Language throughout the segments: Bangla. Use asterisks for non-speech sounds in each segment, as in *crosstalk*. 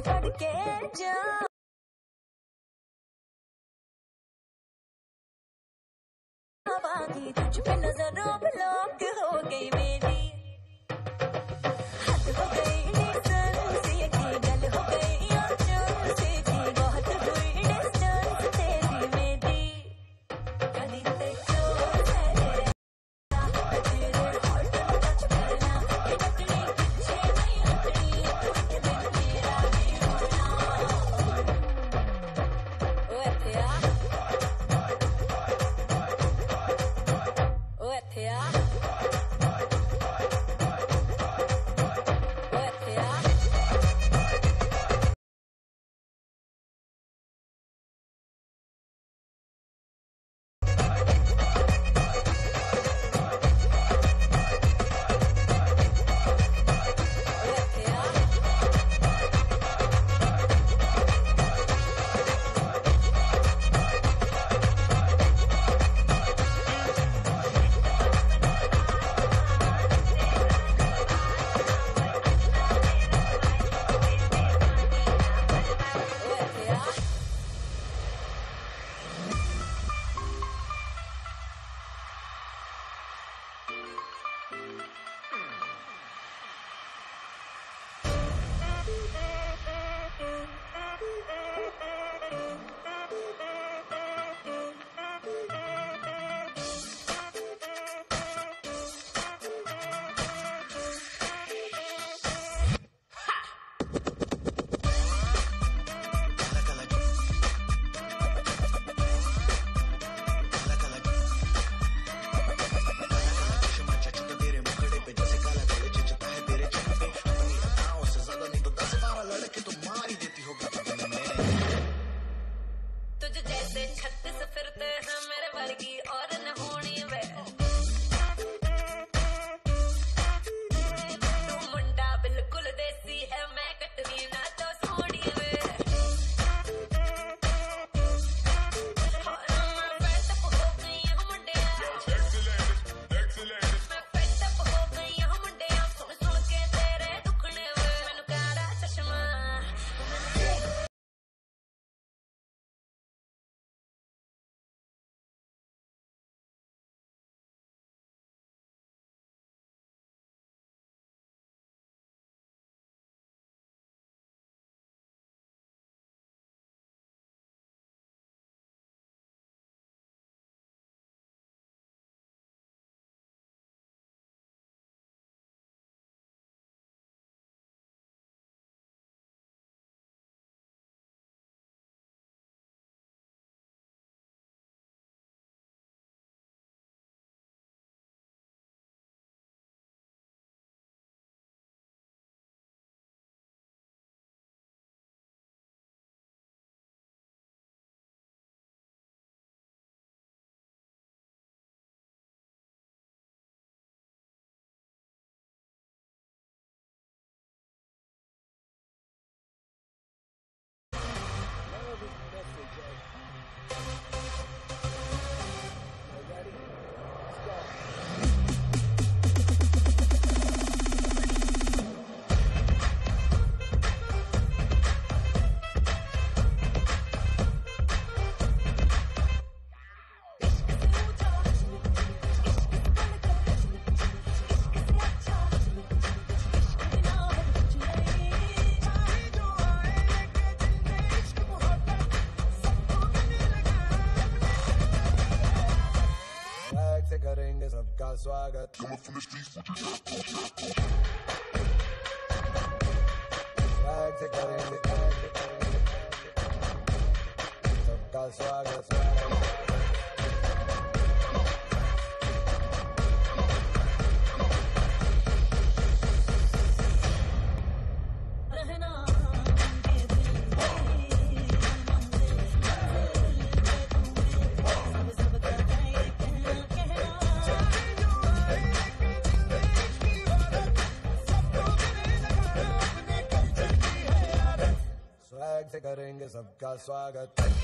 करके जा। तुझ पे नज़रों ब्लॉक हो गई from the streets, got, what you got, what I got.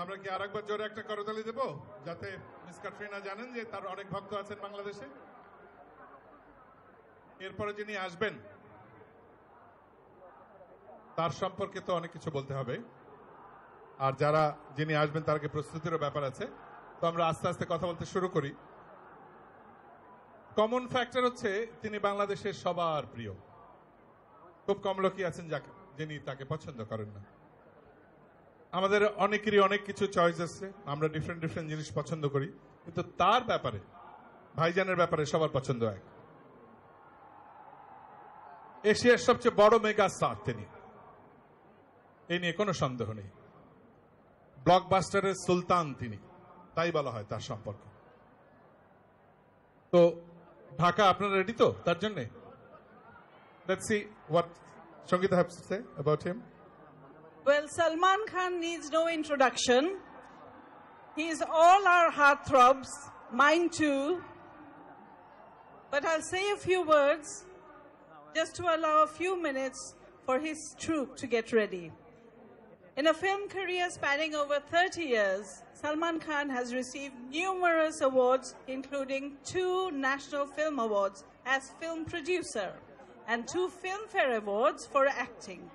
আমরা কি আরেকবার জোরে একটা করতালি দেব? যাতে মিস কাটরিনা জানেন যে তার অনেক ভক্ত আছেন বাংলাদেশে। এরপরে যিনি আসবেন, তার সম্পর্কে তো অনেক কিছু বলতে হবে। আর যারা যিনি আসবেন, তার আগে প্রস্তুতিরও ব্যাপার আছে। তো আমরা আস্তে আস্তে কথা বলতে শুরু করি। কমন ফ্যাক্টর হচ্ছে তিনি বাংলাদেশের সবার প্রিয়। খুব কম লোকই আছেন যাকে যিনি তাকে পছন্দ করেন না। আমাদের অনেকেরই অনেক কিছু চয়েস আছে, আমরা ডিফারেন্ট ডিফারেন্ট জিনিস পছন্দ করি, কিন্তু তার ব্যাপারে, ভাইজানের ব্যাপারে সবার পছন্দ এক। এশিয়ার সবচেয়ে বড় মেগা স্টার তিনি। এই নিয়ে কোনো সন্দেহ নেই। ব্লকবাস্টারের সুলতান তিনি, তাই বলা হয় তার সম্পর্কে। তো, ঢাকা, আপনারা রেডি তো? তার জন্যে? What Sangeeta have to say about him Well, Salman Khan needs no introduction. He is all our heartthrobs, mine too. But I'll say a few words just to allow a few minutes for his troop to get ready. In a film career spanning over 30 years, Salman Khan has received numerous awards, including two National Film Awards as film producer and two Filmfare Awards for acting.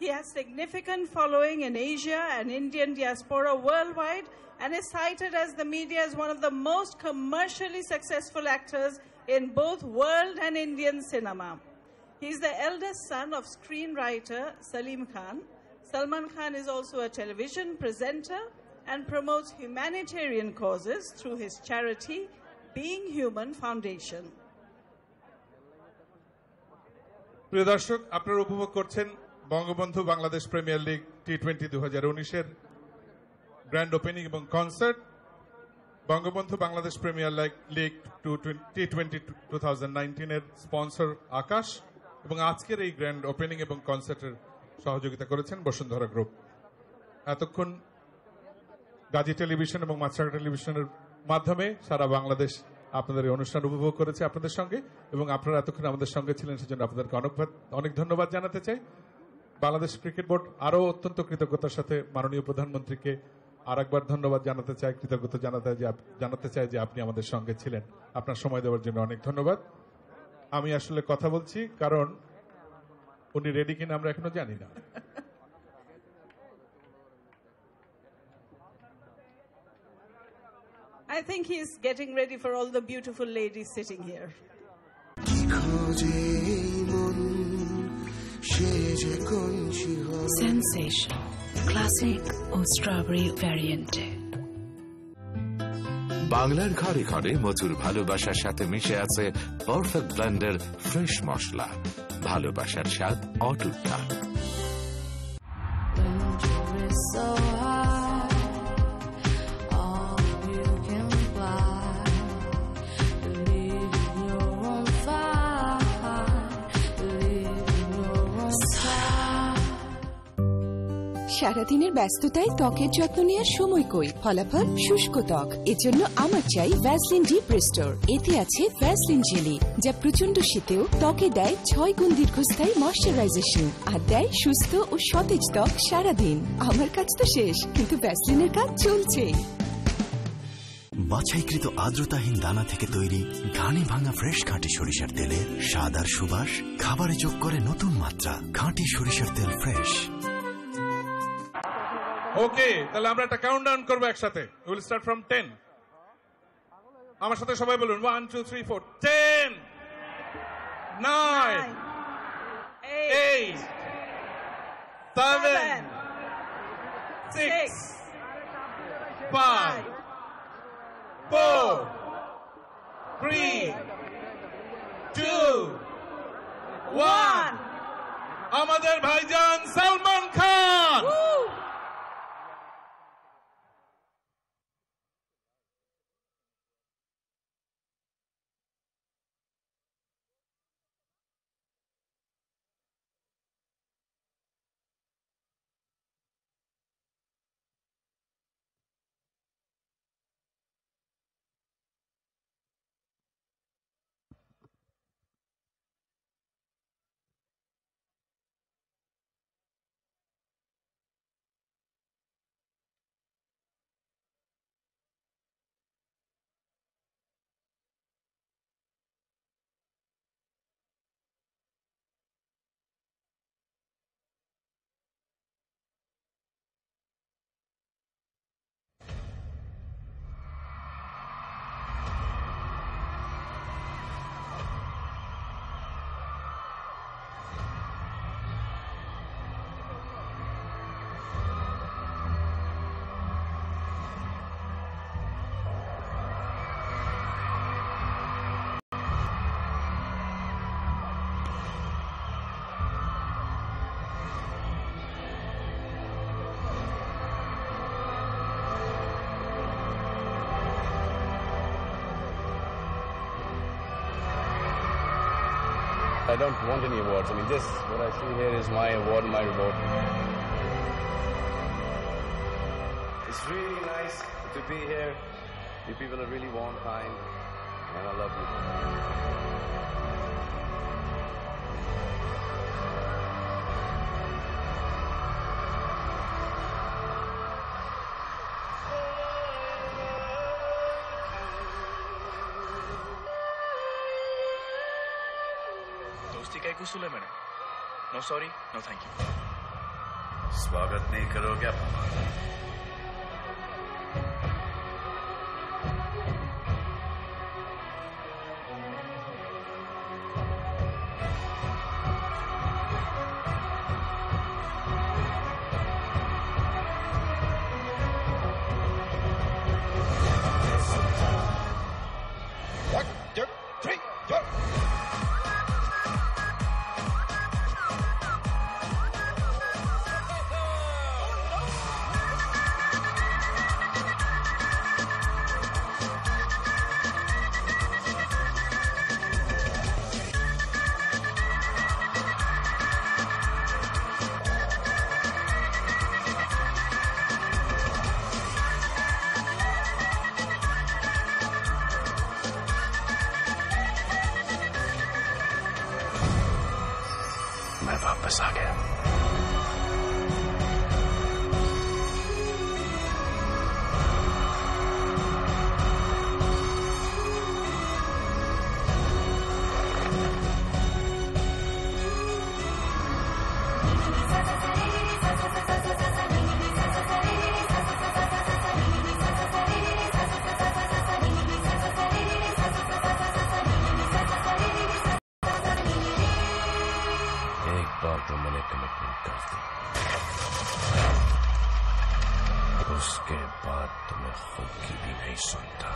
He has significant following in Asia and Indian diaspora worldwide and is cited as the media as one of the most commercially successful actors in both world and Indian cinema. He is the eldest son of screenwriter Salim Khan. Salman Khan is also a television presenter and promotes humanitarian causes through his charity Being Human Foundation. প্রিয় দর্শক আপনারা উপভোগ করছেন Bangabandhu Bangladesh premier league T twenty দু হাজার উনিশের গ্র্যান্ড ওপেনিং এবং concert Bangabandhu Bangladesh premier league two T twenty two thousand নাইনটিনের sponsor Akash এবং আজকের এই গ্র্যান্ড ওপেনিং এবং কনসার্টের সহযোগিতা করেছেন বসুন্ধরা গ্রুপ এতক্ষণ গাজী টেলিভিশন এবং মাছরাঘা টেলিভিশনের মাধ্যমে সারা বাংলাদেশ আপনাদের এই অনুষ্ঠান উপভোগ করেছে আপনাদের সঙ্গে এবং আপনারা এতক্ষণ আমাদের সঙ্গে ছিলেন, সেজন্য আপনাদেরকে অনেক অনেক ধন্যবাদ জানাতে চাই। বাংলাদেশ ক্রিকেট বোর্ড আরও অত্যন্ত কৃতজ্ঞতার সাথে মাননীয় প্রধানমন্ত্রীকে আর একবার ধন্যবাদ জানাতে চাই কৃতজ্ঞতা জানাতে যে জানাতে চাই যে আপনি আমাদের সঙ্গে ছিলেন। আপনার সময় দেওয়ার জন্য অনেক ধন্যবাদ। আমি আসলে কথা বলছি কারণ উনি রেডি কিনা আমরা এখনও জানি না। I think he's getting ready for all the beautiful ladies sitting here. খোঁজে সে যে কোন Sensation. Classic or strawberry variante. বাংলার ঘরে ঘরে মধুর ভালোবাসার সাথে মিশে আছে পারফেক্ট ব্লেন্ডার ফ্রেশ মশলা ভালোবাসার স্বাদ অটুট থাক সারাদিনের ব্যস্ততায় ত্বকের যত্ন নেওয়ার সময় কই? ফলাফল শুষ্ক ত্বক। এজন্য আমার চাই ভ্যাসলিন ডিপ রেস্টোর এতে আছে ভ্যাসলিন জেলি যা প্রচণ্ড শীতেও ত্বকে দেয় ছয় গুণ দীর্ঘস্থায়ী ময়শ্চারাইজেশন আর দেয় সুস্থ ও সতেজ ত্বক সারাদিন। আমার কাজ তো শেষ, কিন্তু ভ্যাসলিনের কাজ চলছে। বাছাইকৃত আর্দ্রতাহীন দানা থেকে তৈরি ঘানি ভাঙা ফ্রেশ খাঁটি সরিষার তেলে স্বাদ আর সুবাস খাবারে যোগ করে নতুন মাত্রা। খাঁটি সরিষার তেল ফ্রেশ। ওকে তাহলে আমরা একটা কাউন্ট ডাউন করব একসাথে। উইল স্টার্ট ফ্রম টেন আমার সাথে সবাই বলুন one two three four ten nine eight seven six five four three two one আমাদের ভাইজান Salman Khan! I don't want any awards. I mean, this, what I see here is my award, my reward. It's really nice to be here. You people are really warm, kind, and I love you. दोस्ती का एक है। Madam no sorry no thank you स्वागत नहीं करोगे आप? उसके बाद तुम्हें खुद की भी नहीं सुनता।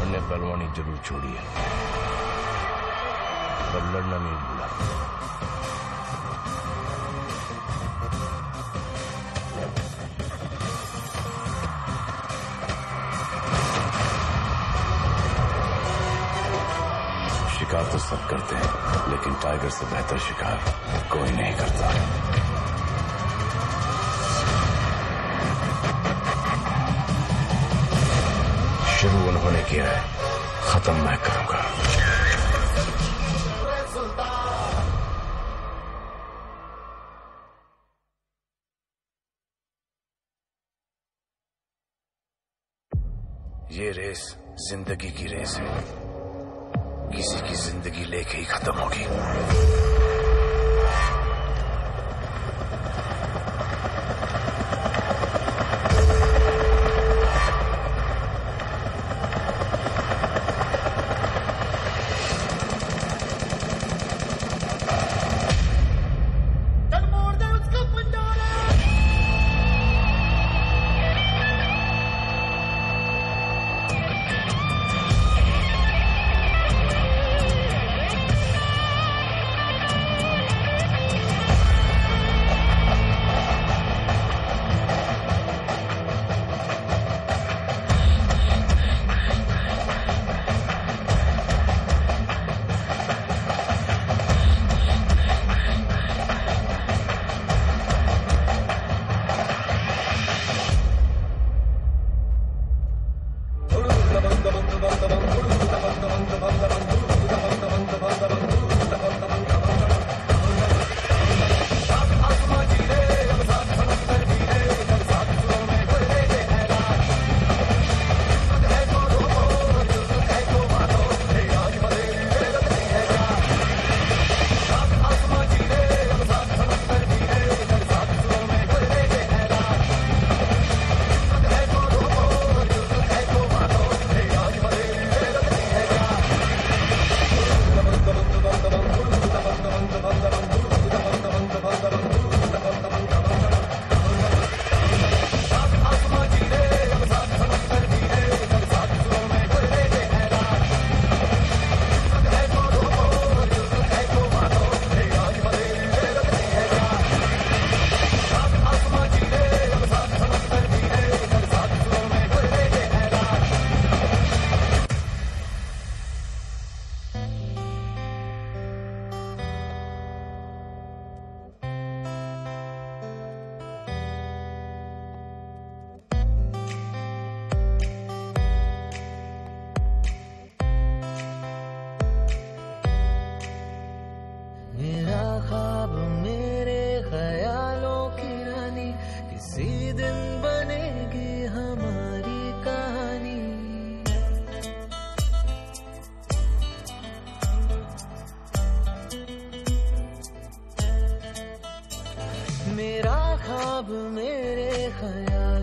हमने पहलवानी ज़रूर छोड़ी है। पर लड़ना नहीं भूला शिकार तो सब करते हैं, लेकिन टाइगर से बेहतर शिकार कोई नहीं करता। शुरू उन्होंने किया है। खत्म मैं करूँगा। ये रेस ज़िंदगी की रेस है। किसी की ज़िंदगी लेके ही खत्म होगी।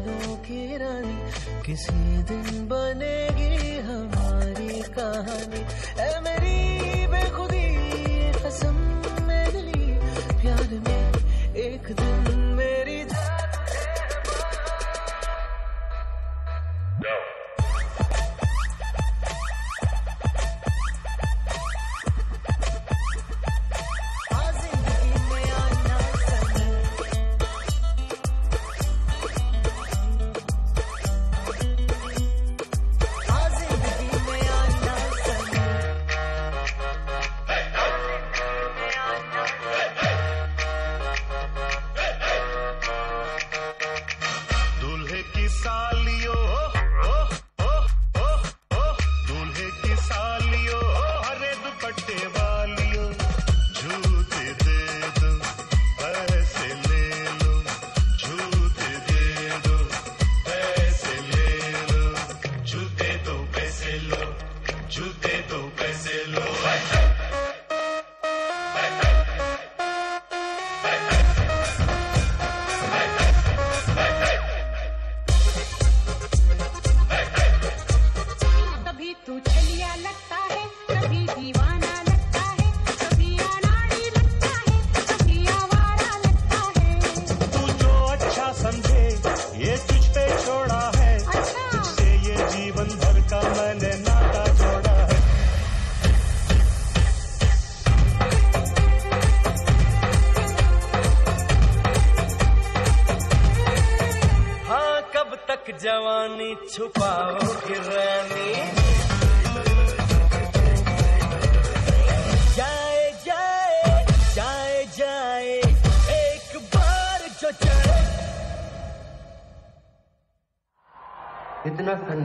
ख्यालों की रानी, किसी दिन बनेगी हमारी कहानी। ए मेरी बेखुदी कसम मेरे लिए, प्यार में एक दिन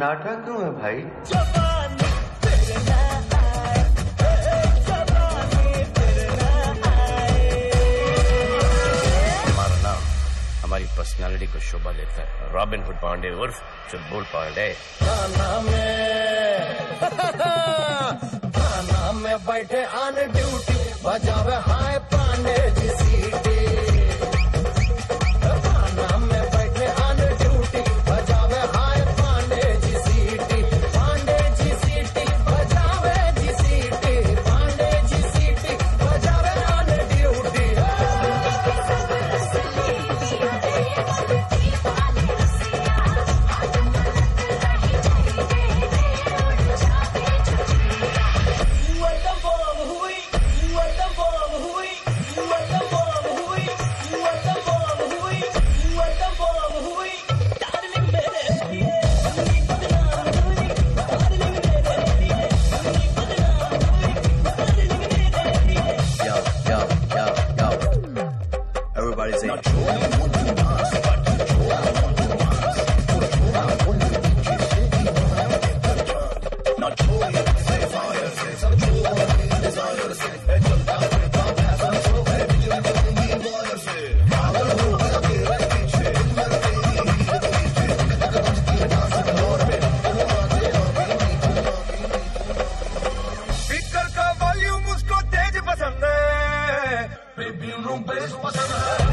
नाटक क्यों है भाई? हमारा नाम हमारी पर्सनालिटी को शोभा देता है। Robin Hood Pandey उर्फ़ Chulbul Pandey. un beso vas a.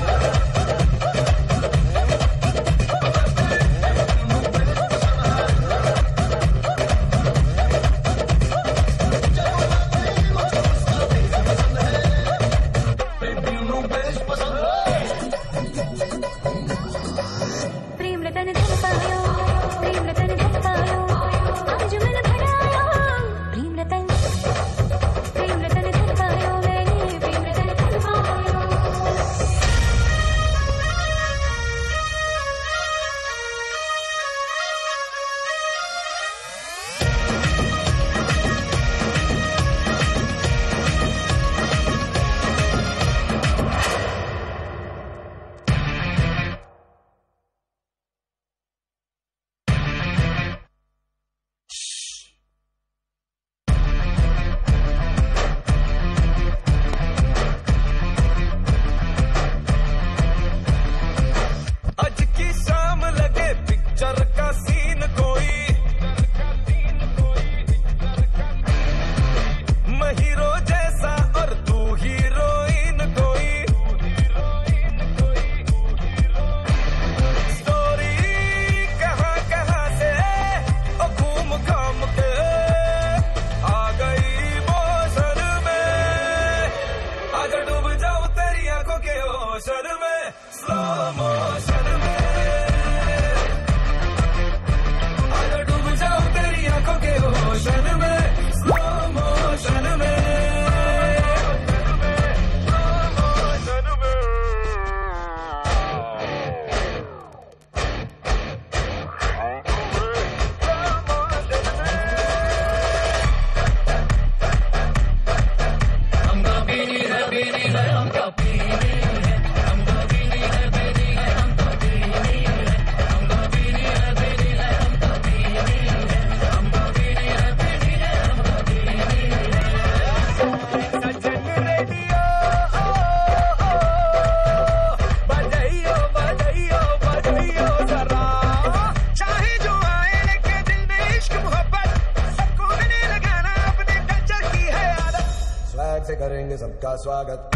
से करेंगे सबका स्वागत।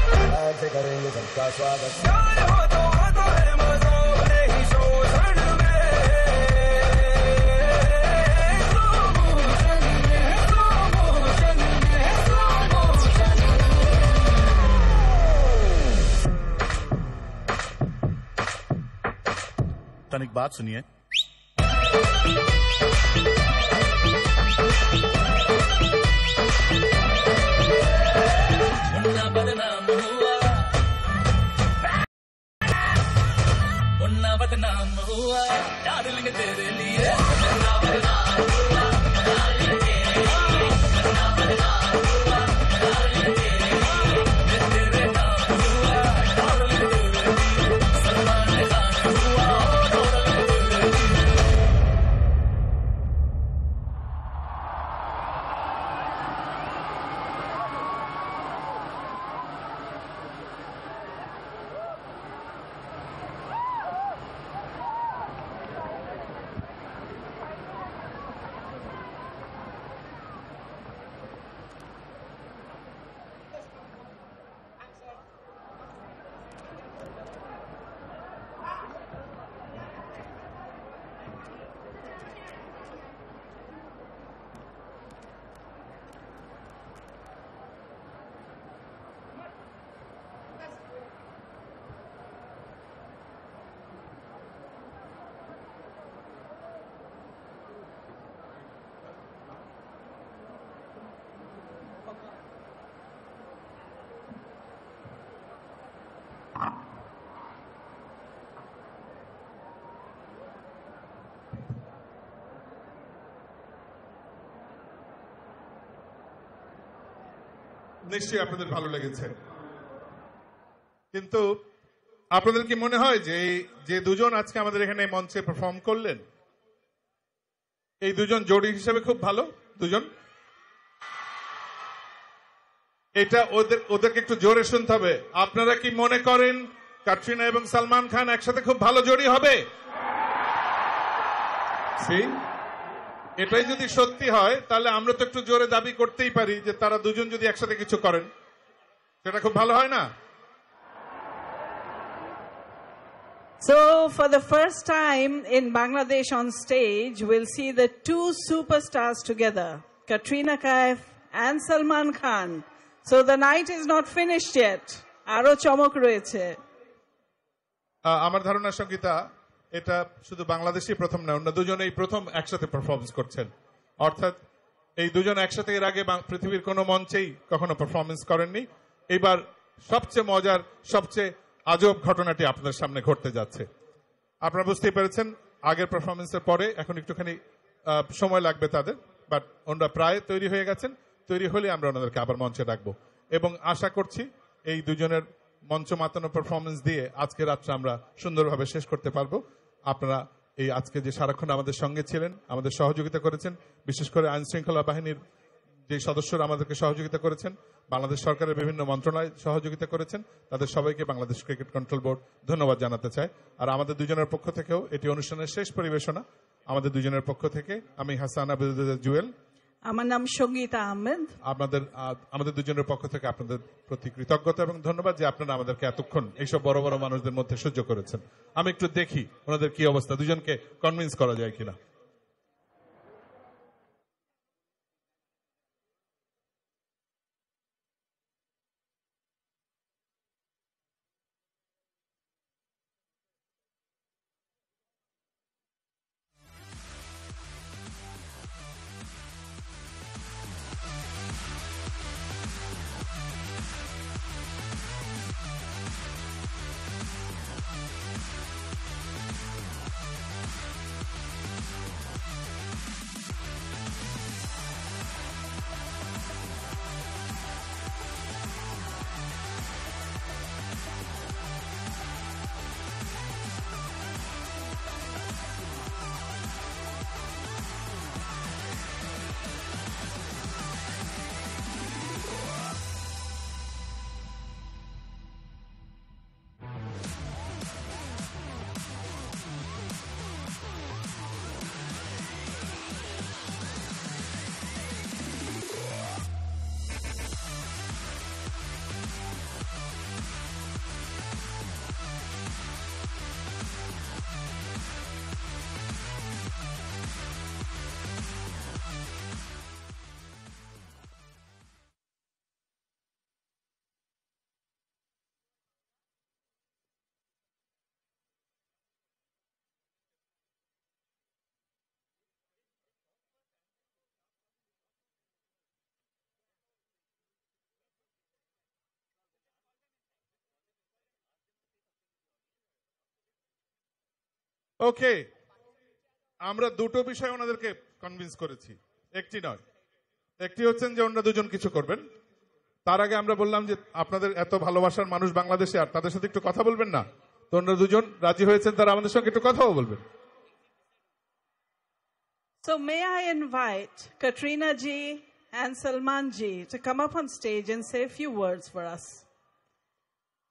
प्यार से करेंगे सबका स्वागत। शोषण तनिक बात सुनिए। Una নিশ্চয়ই আপনাদের ভালো লেগেছে। কিন্তু আপনাদের কি মনে হয় যে যে দুজন আজকে আমাদের এখানে মঞ্চে পারফর্ম করলেন? এই দুজন জোড়ি হিসেবে খুব ভালো, দুজন। এটা ওদের ওদেরকে একটু জোরে শুনতে হবে। আপনারা কি মনে করেন কাটরিনা এবং সালমান খান একসাথে খুব ভালো জোড়ি হবে? See? এটাই যদি সত্যি হয় তাহলে আমরা তো একটু জোরে দাবি করতেই পারি যে তারা দুজন যদি একসাথে কিছু করেন সেটা খুব ভালো হয় না So, for the first time in Bangladesh on stage, we'll see the two superstars together, Katrina Kaif and Salman Khan. So the night is not finished yet. আরও চমক রয়েছে আমার ধারণা সঙ্গীতা এটা শুধু বাংলাদেশই প্রথম না, অন্য দুজনেই প্রথম একসাথে পারফরমেন্স করছেন। অর্থাৎ এই দুজন একসাথে এর আগে পৃথিবীর কোনো মঞ্চেই কখনো পারফরমেন্স করেননি। এবার সবচেয়ে মজার, সবচেয়ে আজব ঘটনাটি আপনাদের সামনে ঘটতে যাচ্ছে। আপনারা বুঝতেই পেরেছেন, আগের পারফরমেন্সের পরে এখন একটুখানি সময় লাগবে তাদের বাট ওনারা প্রায় তৈরি হয়ে গেছেন। তৈরি হলে আমরা ওনাদেরকে আবার মঞ্চে ডাকবো। এবং আশা করছি এই দুজনের মঞ্চ মাতানো পারফরমেন্স দিয়ে আজকে রাত্রে আমরা সুন্দরভাবে শেষ করতে পারব। আপনারা এই আজকে যে সারাক্ষণ আমাদের সঙ্গে ছিলেন, আমাদের সহযোগিতা করেছেন, বিশেষ করে আইন শৃঙ্খলা বাহিনীর যে সদস্যরা আমাদেরকে সহযোগিতা করেছেন, বাংলাদেশ সরকারের বিভিন্ন মন্ত্রণালয় সহযোগিতা করেছেন, তাদের সবাইকে বাংলাদেশ ক্রিকেট কন্ট্রোল বোর্ড ধন্যবাদ জানাতে চাই। আর আমাদের দুজনের পক্ষ থেকেও এটি অনুষ্ঠানের শেষ পরিবেশনা। আমাদের দুজনের পক্ষ থেকে আমি হাসান আবুদ জুয়েল আমার নাম সঙ্গীতা আহমেদ। আপনাদের আমাদের দুজনের পক্ষ থেকে আপনাদের প্রতি কৃতজ্ঞতা এবং ধন্যবাদ যে আপনারা আমাদেরকে এতক্ষণ এইসব বড় বড় মানুষদের মধ্যে সহ্য করেছেন। আমি একটু দেখি ওনাদের কি অবস্থা। দুজনকে কনভিন্স করা যায় কিনা। ওকে আমরা দুটো বিষয় ওনাদেরকে কনভিন্স করেছি। একটি নয়। একটি হচ্ছেন যে ওনারা দুজন কিছু করবেন। তার আগে আমরা বললাম যে আপনাদের এত ভালোবাসার মানুষ বাংলাদেশে, আর তাদের সাথে একটু কথা বলবেন না? তো ওনারা দুজন রাজি হয়েছেন, তারা আমাদের সঙ্গে একটু কথাও বলবেন। So may I invite Katrina ji and Salman ji to come up on stage and say a few words for us.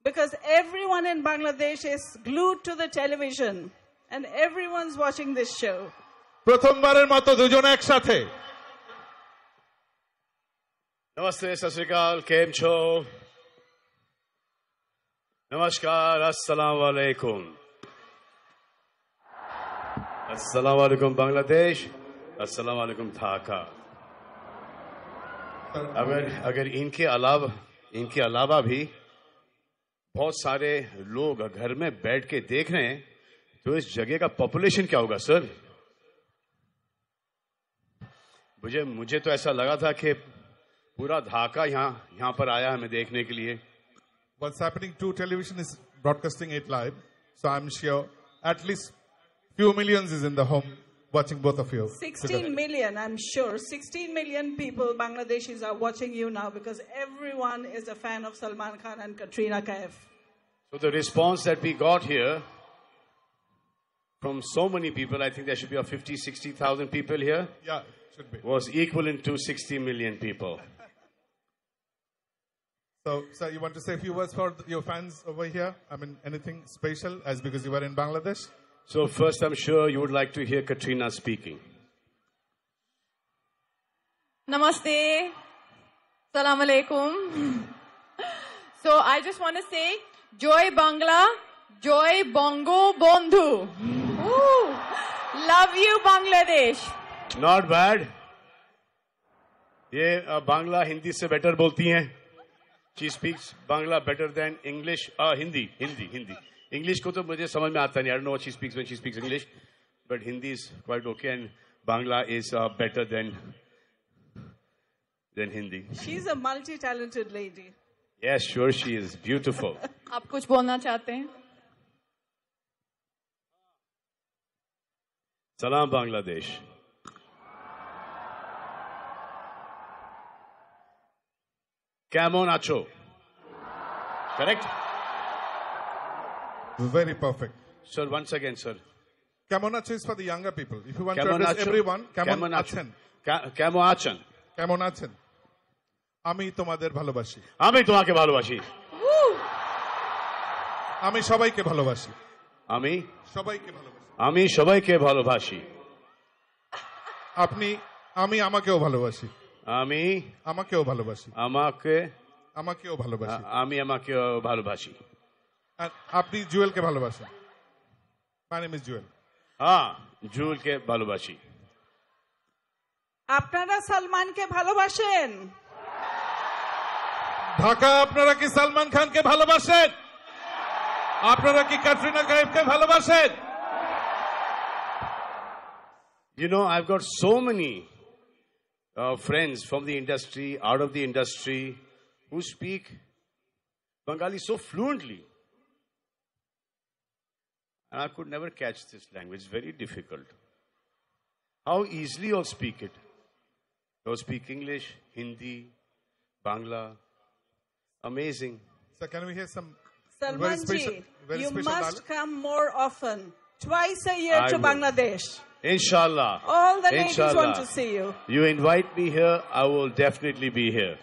Because everyone in Bangladesh is glued to the television. and everyone's watching this show. প্রথমবারের মতো দুজন একসাথে नमस्ते सत श्रीकाल केम छो नमस्कार अस्सलाम वालेकुम अस्सलाम वालेकुम बांग्लादेश अस्सलाम वालेकुम ढाका अगर अगर इनके अलावा इनके अलावा भी बहुत सारे लोग घर में बैठ के देख रहे हैं तो इस जगह का पॉपुलेशन क्या होगा सर मुझे मुझे तो ऐसा लगा था कि पूरा ढाका यहाँ यहाँ पर आया हमें देखने के लिए What's happening to television is broadcasting it live. So I'm sure at least few millions is in the home watching both of you. 16 million, I'm sure. 16 million people, Bangladeshis, are watching you now because everyone is a fan of Salman Khan and Katrina Kaif. So the response that we got here from so many people, I think there should be a 50, 60,000 people here, Yeah, should be. was equivalent to 60 million people. So, sir, you want to say a few words for your fans over here? I mean, anything special as because you were in Bangladesh? So first, I'm sure you would like to hear Katrina speaking. Namaste. Salam alaikum. *laughs* So I just want to say, Joy Bangla, Joy Bongo Bondhu. Woo. Love you, Bangladesh. Not bad. ये अ, बांग्ला हिंदी से बेटर बोलती हैं she speaks Bangla better than English Hindi Hindi Hindi English को तो मुझे समझ में आता नहीं I know she speaks when she speaks English but Hindi is quite okay and Bangla is better than than Hindi She's a multi talented lady. Yes sure she is beautiful *laughs* आप कुछ बोलना चाहते हैं সালাম বাংলাদেশ কেমন আছো correct Very perfect. Sir, once again, sir. কেমন আছো is for the younger people. If you want to address everyone, কেমন আছেন? কেমন আছেন? কেমন আছেন? আমি তোমাদের ভালোবাসি আমি তোমাকে ভালোবাসি আমি সবাইকে ভালোবাসি আমি সবাইকে ভালোবাসি আমি সবাইকে ভালোবাসি আপনি আমি আমাকেও ভালোবাসি। আমি আমাকেও ভালোবাসি। আমাকে আমাকেও ভালোবাসি। আমি আমাকে ভালোবাসি আর আপনি জুয়েলকে ভালোবাসেন। My name is Jewel. হ্যাঁ জুলকে ভালোবাসি আপনারা সালমানকে ভালোবাসেন ঢাকা আপনারা কি সালমান খানকে ভালোবাসেন আপনারা কি ক্যাটরিনা কাইফকে ভালোবাসেন You know, I've got so many uh, friends from the industry, out of the industry, who speak Bengali so fluently. And I could never catch this language. It's very difficult. How easily you all speak it. You all speak English, Hindi, Bangla. Amazing. So can we hear some Salman very special, ji, very you must dialogue? come more often. Twice a year I to will. Bangladesh. Inshallah. All the ladies Inshallah. want to see you. You invite me here, I will definitely be here.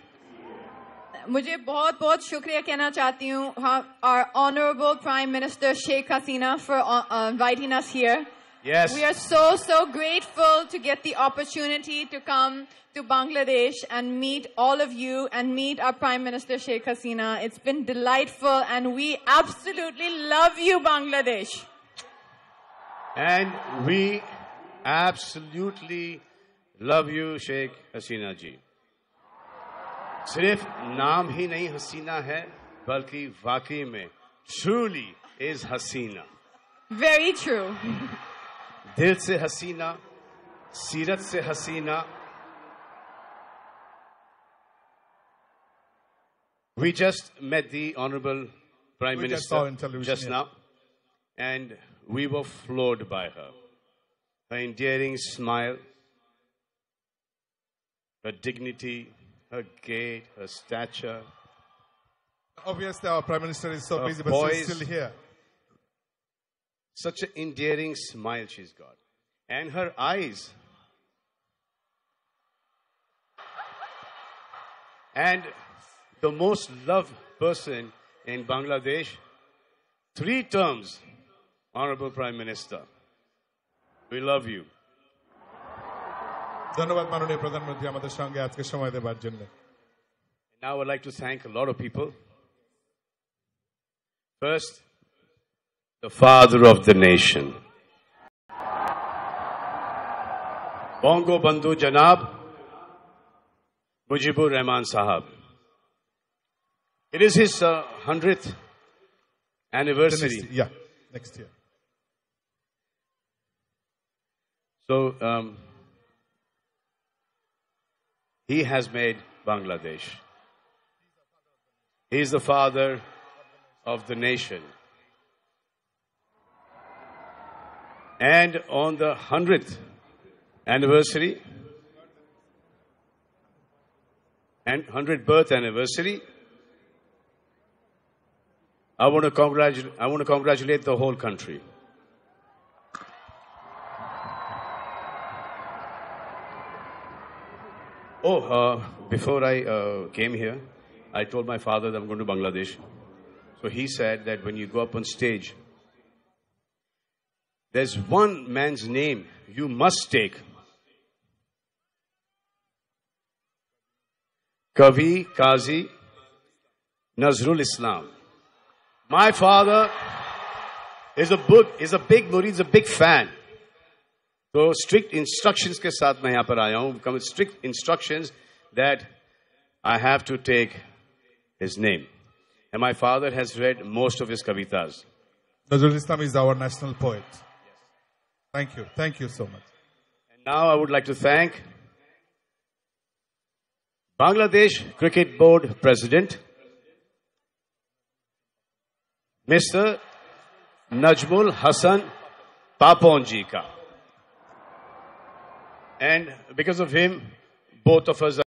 मुझे बहुत बहुत शुक्रिया कहना चाहती हूँ our honorable prime minister Sheikh Hasina for uh, inviting us here Yes. we are so so grateful to get the opportunity to come to Bangladesh and meet all of you and meet our prime minister Sheikh Hasina it's been delightful and we absolutely love you Bangladesh And we absolutely love you, Sheikh Hasina ji. सिर्फ नाम ही नहीं हसीना है बल्कि वाकई में truly is Hasina very true दिल से हसीना सीरत से हसीना We just met the Honorable Prime We just Minister saw in television, just yeah. now, and we were floored by her. Her endearing smile, her dignity, her gait, her stature. Obviously, our Prime Minister is so busy, but voice. she's still here. Such an endearing smile she's got. And her eyes. And the most loved person in Bangladesh, three terms, Honorable Prime Minister. We love you. ধন্যবাদ মাননীয় প্রধানমন্ত্রী আমাদের সঙ্গে আজকে সময় দেবার জন্য Now I'd like to thank a lot of people. First, the father of the nation. Bongo Bandhu Janab Mujibur Rahman Sahab. It is his uh, 100th anniversary. Next- yeah, next year. So um, he has made Bangladesh. He is the father of the nation. And on the 100th anniversary and 100th birth anniversary, I want to congratulate, I want to congratulate the whole country. Oh, uh, before I uh, came here, I told my father that I'm going to Bangladesh. So he said that when you go up on stage, there's one man's name you must take. Kavi Kazi Nazrul Islam. My father is a book, is a big is a big fan. तो strict instructions के साथ मैं यहाँ पर आया हूँ come with strict instructions that I have to take his name. And my father has read most of his kavitas. Nazrul Islam is our national poet. Thank you. Thank you so much. And now I would like to thank Bangladesh Cricket Board President, Mr. Najmul Hassan Paponji ka. And because of him, both of us